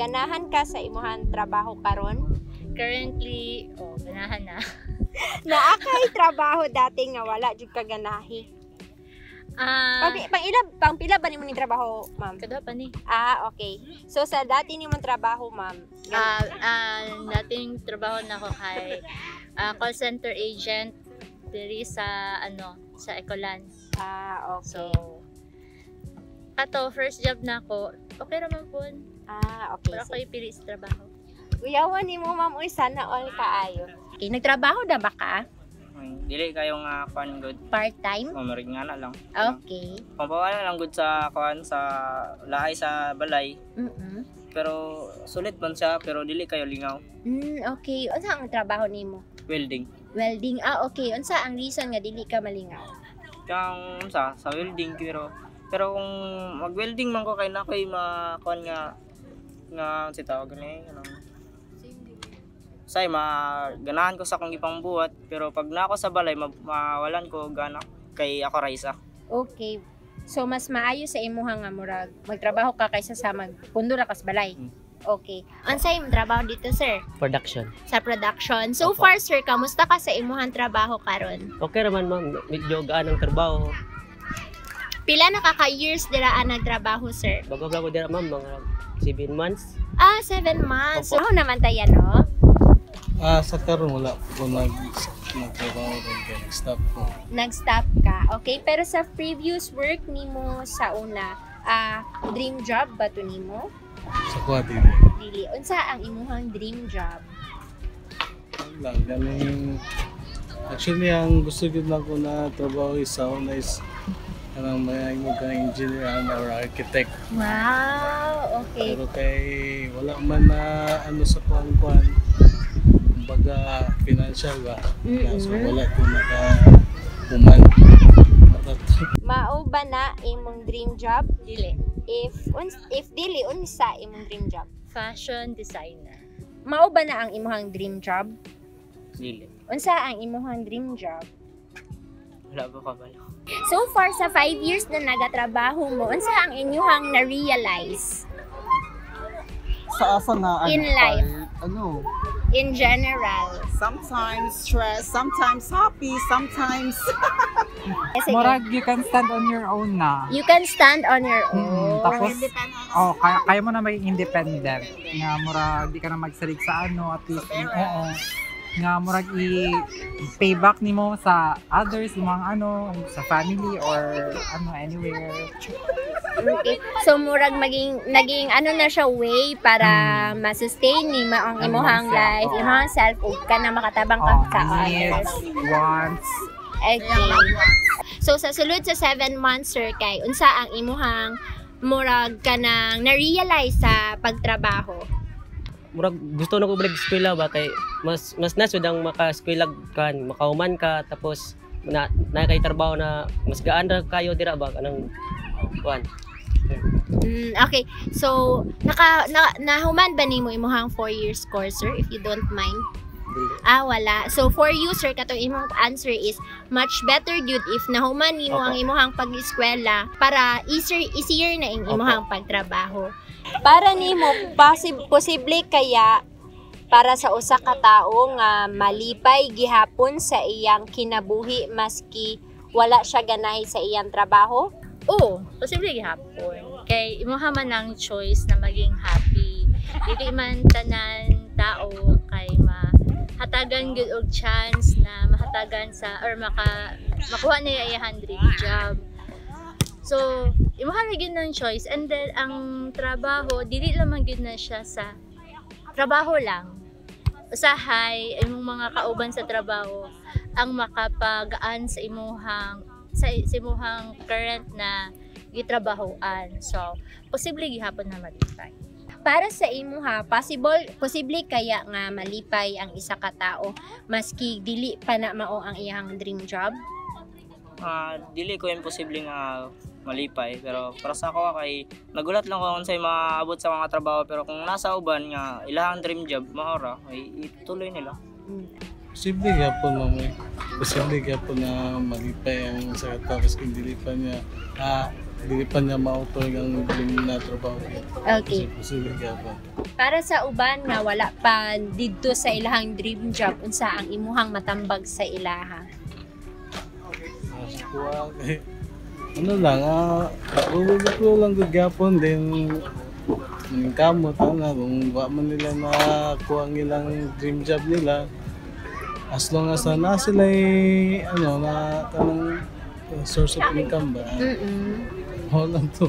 ganahan ka sa imuhan trabaho karon? Currently, oh, ganahan na. Naa kay trabaho dati nga wala jud ka ganahi. Ah, Pang, pang ila pang pila ba nimo ni trabaho, ma'am? kada pa ni. Ah, okay. So sa dati nimong trabaho, ma'am. Ah, ah, dating trabaho na ako kay ah, call center agent diri sa ano sa Ecolan. ah, okay. So ato first job na ako. Okay naman po. Ah, okay. Pero ako pili sa trabaho. Kuyawan nimo, ma'am, uy sana all kaayo. Okay, nagtrabaho na ba ka? Mm, Dili kayo nga kuan good. Part-time? Mamarig nga na lang. Okay. Pampawala lang good sa kuan sa lahay sa balay. Mm Pero sulit man siya pero dili kayo lingaw. Mm, okay. Unsa ang trabaho nimo? Welding. Welding. Ah, okay. Unsa ang reason nga dili ka malingaw? Kang sa sa welding pero pero kung mag-welding man ko kay na koy makuan nga nga si tawag ni ano say maganahan ko sa akong ipang buhat pero pag na ako sa balay ma- mawalan ko gana kay ako Raisa. Okay. So mas maayo sa imuha nga murag magtrabaho ka kaysa sa magpundo ra kas balay. Hmm. Okay. Unsay imong trabaho dito, sir? production. Sa production. So Opo. far, sir, kamusta ka sa imuhang trabaho karon? Okay naman ma'am, medyo gaan ang trabaho. Pila na ka ka-years diraan nagtrabaho, sir? Bago-bago dira ma'am, mga 7 months. Ah, seven months. So, Opo. ako naman tayo, no? Ah, sa karon wala ko nag nagtrabaho rin kaya nag-stop ko. Nag-stop ka. Okay, pero sa previous work nimo sa una, ah, dream job ba to nimo? Sa Kuwati. Dili. Unsa ang imuhang dream job? Lang, ganing... Actually, ang gusto ko lang ko na trabaho is sa una is kanang may mo ka engineer and or architect. Wow, okay. Pero kay wala man na ano sa kuan-kuan. Kumbaga, financial ba? Mm-mm. So, wala ko naka human. Mao ba na imong dream job? Dili. If uns if dili unsa imong dream job? Fashion designer. Mao ba na ang imong dream job? Dili. Unsa ang imong dream job? Wala ba ka balo? So far sa 5 years na nagatrabaho mo, unsa ang inyong na-realize sa asa na ano, In life. part, ano in general? sometimes stress sometimes happy sometimes Kasi Murag you can stand on your own na. you can stand on your Mm, own. tapos, oh, kaya, kaya mo na maging independent. Nga, murag, di ka na magsalig sa ano, at least, oo. Nga, murag, i-payback ni mo sa others, mga ano, sa family, or ano, anywhere. So murag maging naging ano na siya way para ma-sustain ni ang imuhang self, life, imuhang self ug ka na makatabang ka Oh, sa needs, wants, Okay. So sa sulod sa 7 months sir kay unsa ang imuhang murag ka nang na-realize sa pagtrabaho? Murag gusto na ko balik eskwela ba kay mas mas nasud ang maka-eskwela kan, makauman ka tapos na na kay trabaho na mas gaan ra kayo dira ba kanang kuan. Mm, okay. So naka na, nahuman ba nimo imuhang 4 years course sir if you don't mind? Ah, wala. So, for you, sir, katong imong answer is much better good if nahuman nimo Opo. ang imuhang pag-eskwela para easier, easier na ang imuhang pagtrabaho. Para nimo, posib- posible kaya para sa usa ka tawo nga malipay gihapon sa iyang kinabuhi maski wala siya ganahi sa iyang trabaho? Oo, posible gihapon. Kay imuha man ang choice na maging happy. Dili man tanan tao kay mahatagan gyud og chance na mahatagan sa or maka makuha na iyahan dream job. So, imuha na gyud ng choice and then ang trabaho dili lamang gyud na siya sa trabaho lang. Usahay imong mga kauban sa trabaho ang makapagaan sa imuhang sa, sa imuhang current na gitrabahoan. So, posible gihapon na malipay. Para sa imo ha, possible posible kaya nga malipay ang isa ka tao maski dili pa na mao ang iyang dream job? Ah, dili ko imposible nga malipay pero para sa ako kay nagulat lang ko kung sa maabot sa mga trabaho pero kung nasa uban nga ilahang dream job maora ay ituloy nila. Posible gyapon mamay. Posible gyapon na malipay ang sa tapos kung dili pa niya ah dili pa niya mautoy ang dream na trabaho. Okay. Posible gyapon. Para sa uban nga wala pa didto sa ilahang dream job unsa ang imuhang matambag sa ilaha. Mas kuha kay ano lang, ah, ulo lang gud gyapon din maning kamot ana kung wa man nila na kuha ang ilang dream job nila as long as na sila ano na kanang uh, source of income ba Mm. wala lang to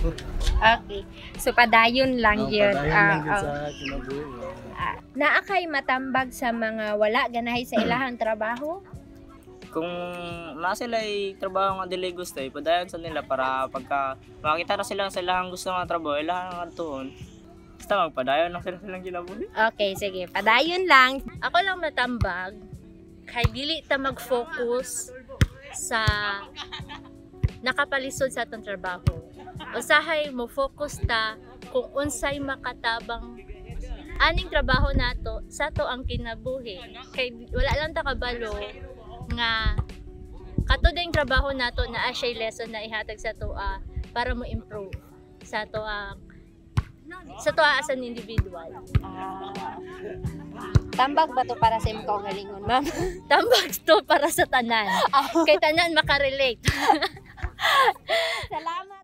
Okay. So padayon lang Ang yun. padayon Ah, lang ah. sa kinabuhi Ah, naa kay matambag sa mga wala ganahay sa ilahang trabaho? Kung na sila ay trabaho nga dili gusto, eh, padayon sa nila para pagka makita na sila sa ilang gusto nga trabaho, ilang nga tuon. Basta magpadayon lang sila silang ginabuhi. Okay, sige. Padayon lang. Ako lang matambag kay dili ta mag-focus sa nakapalisod sa atong trabaho. Usahay mo focus ta kung unsay makatabang aning trabaho nato sa to ang kinabuhi. Kay wala lang ta kabalo nga kato ding trabaho nato na asya lesson na ihatag sa toa para mo improve sa to ang sa toa as an individual. Tambag ba to para sa imong kaugalingon, ma'am? tambag to para sa tanan. Kay tanan makarelate. Salamat.